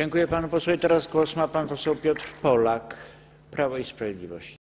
Dziękuję panu posłowi, teraz głos ma pan poseł Piotr Polak, Prawo i Sprawiedliwość.